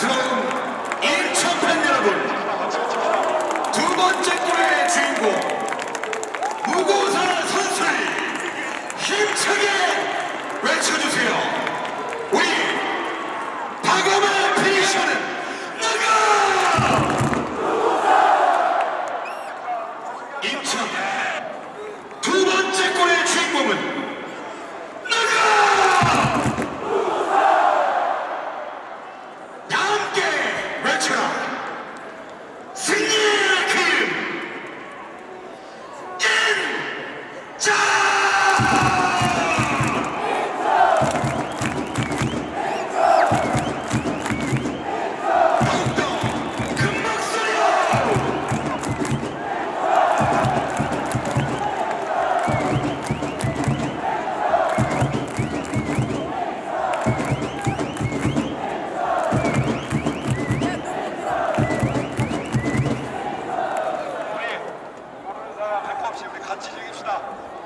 그럼 인천팬 여러분 두 번째 골의 주인공 무고사 선수를 힘차게 외쳐주세요 우리 다감의 피니셔는 나가! 인천 두 번째 골의 주인공은 같이 즐깁시다.